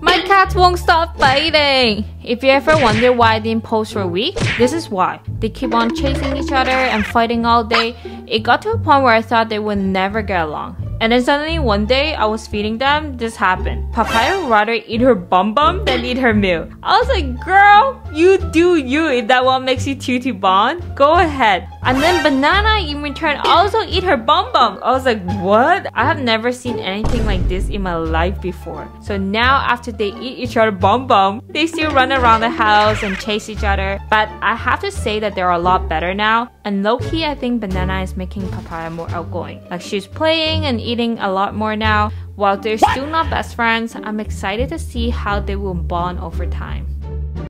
My cats won't stop fighting. If you ever wonder why I didn't post for a week, this is why. They keep on chasing each other and fighting all day. It got to a point where I thought they would never get along. And then suddenly one day I was feeding them, this happened. Papaya would rather eat her bum bum than eat her meal. I was like, girl, you do you. If that one makes you two to bond, go ahead. And then banana in return also eat her bum bum. I was like, what? I have never seen anything like this in my life before. So now after they eat each other bum bum, they still run around the house and chase each other. But I have to say that they're a lot better now. And low-key, I think banana is making papaya more outgoing. Like she's playing and eating a lot more now. While they're still not best friends, I'm excited to see how they will bond over time.